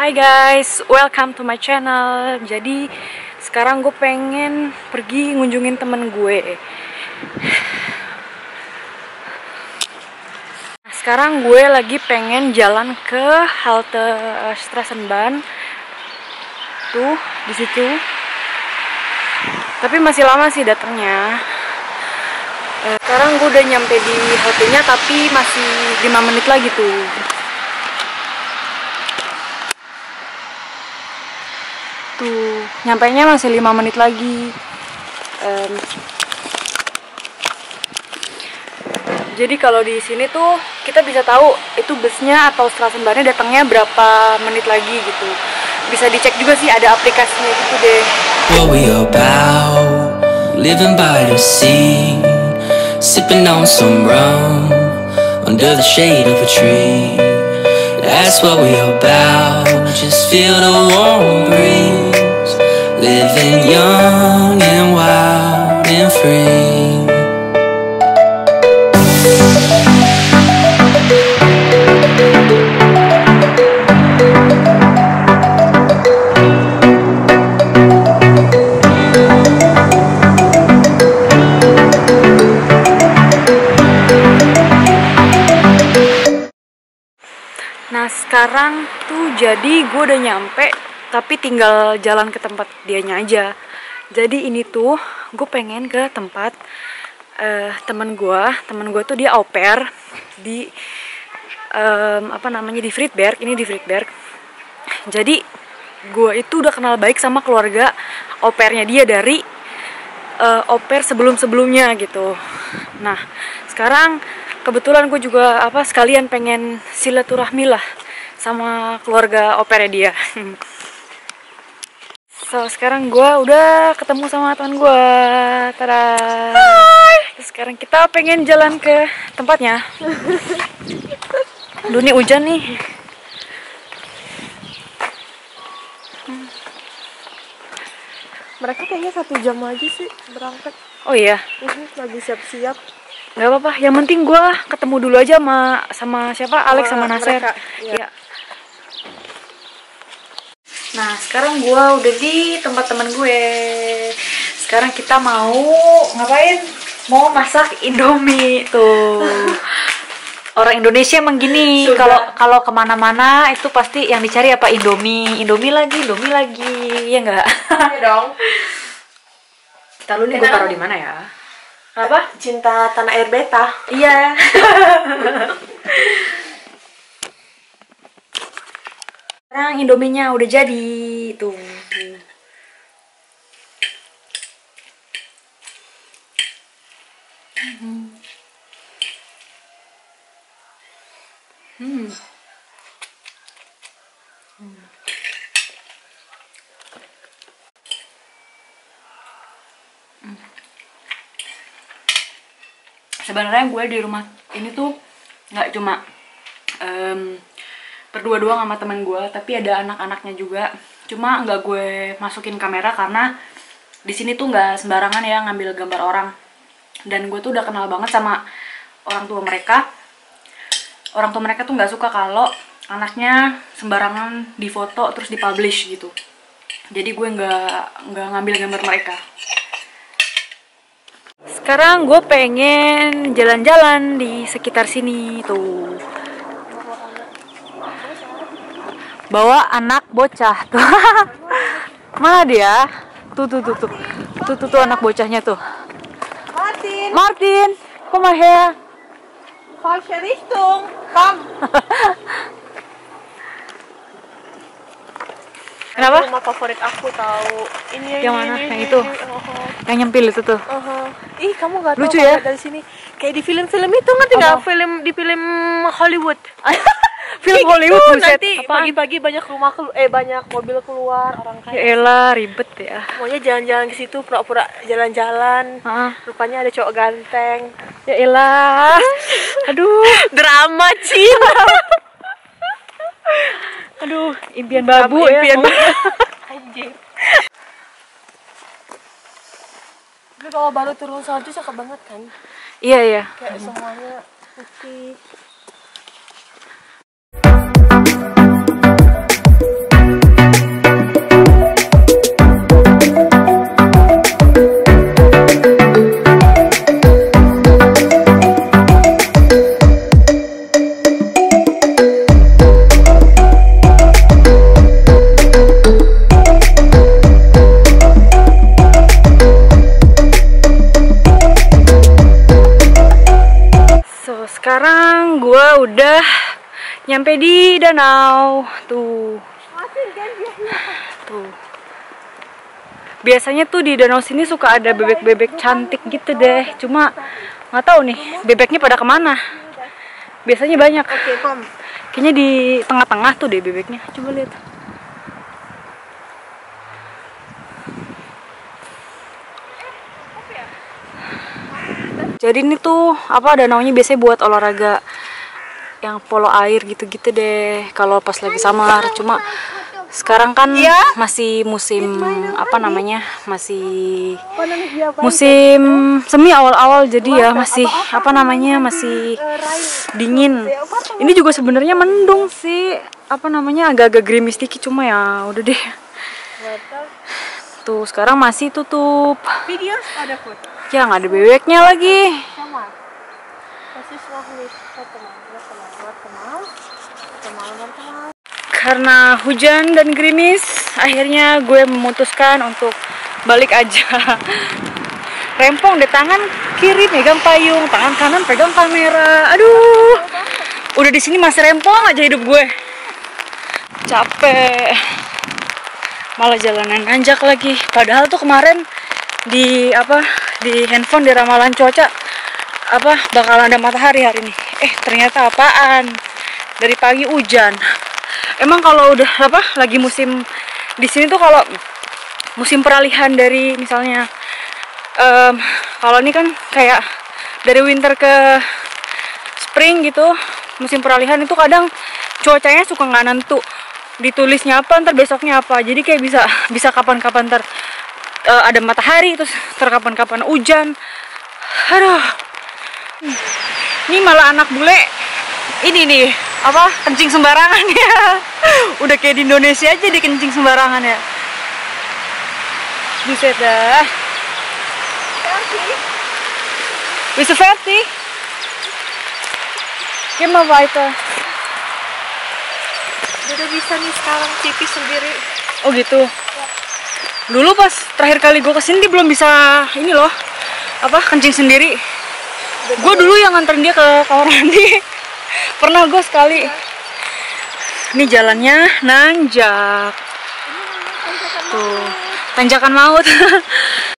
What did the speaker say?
Hai guys, welcome to my channel. Jadi sekarang gue pengen pergi ngunjungin temen gue. Nah, sekarang gue lagi pengen jalan ke halte eh, Strassenbahn. Tuh di situ. Tapi masih lama sih datangnya. Eh, Sekarang gue udah nyampe di haltenya tapi masih 5 menit lagi tuh. Tuh, nyampainya masih 5 menit lagi. Em, jadi kalau di sini tuh kita bisa tahu itu busnya atau Strassenbahnnya datangnya berapa menit lagi gitu. Bisa dicek juga sih ada aplikasinya gitu deh. what we about. Living by the sea, sipping on some rum under the shade of a tree. That's what we about. Just feel the warm breeze, living young and wild and free. Nah sekarang tuh jadi gue udah nyampe tapi tinggal jalan ke tempat dianya aja. Jadi ini tuh gue pengen ke tempat eh teman gue, teman gue tuh dia au pair di em, apa namanya di Friedberg, ini di Friedberg. Jadi gue itu udah kenal baik sama keluarga au pairnya dia dari eh, au pair sebelum-sebelumnya gitu. Nah, sekarang kebetulan gue juga apa sekalian pengen silaturahmi lah sama keluarga au dia. So, sekarang gue udah ketemu sama teman gue. Tada. Terus Sekarang kita pengen jalan ke tempatnya. Duh, ini hujan nih. Mereka kayaknya satu jam lagi sih berangkat. Oh iya, Ini lagi siap-siap. nggak apa-apa. Yang penting gue ketemu dulu aja sama sama siapa? Alex sama Sama Nasir. mereka, iya. Iya. Nah, sekarang gue udah di tempat temen gue. Sekarang kita mau ngapain? Mau masak Indomie tuh. Orang Indonesia emang gini, kalau kalau ke mana-mana itu pasti yang dicari apa Indomie, Indomie lagi, Indomie lagi, ya enggak? Iya dong. Kita lu nih gue taruh di mana ya? Apa? Cinta tanah air beta. Iya. Sekarang Indominya udah jadi tuh. Sebenarnya gue di rumah ini tuh nggak cuma em, berdua doang sama temen gue tapi ada anak-anaknya juga. Cuma nggak gue masukin kamera karena di sini tuh nggak sembarangan ya ngambil gambar orang. Dan gue tuh udah kenal banget sama orang tua mereka. Orang tua mereka tuh nggak suka kalau anaknya sembarangan difoto terus dipublish gitu. Jadi gue nggak nggak ngambil gambar mereka. Sekarang gue pengen jalan-jalan di sekitar sini tuh. Bawa anak bocah tuh. Mana dia? Tuh tuh tuh tuh. Tuh tuh, tuh anak bocahnya tuh. Martin, Martin, komm mal her. falsche Richtung. Komm. Kenapa? Rumah favorit aku tahu. Ini Yang ini, mana? ini, Yang itu? ini. Oh, Yang nyempil itu tuh. oh, oh. Ih, kamu gak tahu Lucu ya? dari sini. Kayak di film-film itu ngerti nggak? Apa? Film di film Hollywood. Film Hollywood gitu, buset. Nanti pagi-pagi banyak rumah kelu- eh banyak mobil keluar orang Ya kaya. elah, ribet ya. Maunya jalan-jalan ke situ pura-pura jalan-jalan. Heeh. Rupanya ada cowok ganteng. Ya elah. Aduh, Drama Cina. aduh, impian babu ya. Impian Anjing. Tapi kalau baru turun salju cakep banget kan? Iya, iya. Kayak semuanya putih. Sekarang gue udah nyampe di danau. Tuh. Tuh. Biasanya tuh di danau sini suka ada bebek-bebek cantik gitu deh. Cuma nggak tahu nih bebeknya pada ke mana. Biasanya banyak. Kayaknya di tengah-tengah tuh deh bebeknya. Coba lihat. Jadi ini tuh apa danaunya biasanya buat olahraga yang polo air gitu-gitu deh. Kalau pas lagi samar, cuma sekarang kan masih musim apa namanya? Masih musim semi awal-awal jadi ya masih apa namanya? masih dingin. Ini juga sebenarnya mendung sih. Apa namanya? agak-agak gerimis dikit cuma ya udah deh. Tuh, sekarang masih tutup. Video ada foto. Ya nggak ada bebeknya lagi. Sama. Karena hujan dan gerimis, akhirnya gue memutuskan untuk balik aja. Rempong deh tangan kiri megang payung, tangan kanan pegang kamera. Aduh, udah di sini masih rempong aja hidup gue. Capek. Malah jalanan nanjak lagi. Padahal tuh kemarin di apa di handphone di ramalan cuaca apa bakal ada matahari hari ini. Eh ternyata apaan? Dari pagi hujan. Emang kalau udah apa lagi musim di sini tuh kalau musim peralihan dari misalnya em, kalau ini kan kayak dari winter ke spring gitu musim peralihan itu kadang cuacanya suka nggak nentu ditulisnya apa ntar besoknya apa jadi kayak bisa bisa kapan-kapan ntar eh, ada matahari terus ntar kapan-kapan hujan aduh ini malah anak bule ini nih apa kencing sembarangan ya udah kayak di Indonesia aja deh kencing sembarangan ya buset dah Bisa fertig? Geh mal weiter. Udah bisa nih sekarang pipi sendiri. Oh gitu. Dulu pas terakhir kali gue ke sini dia belum bisa ini loh apa kencing sendiri. Gue dulu yang nganterin dia ke kamar mandi. Pernah gue sekali. Ini jalannya nanjak. Tuh, tanjakan maut.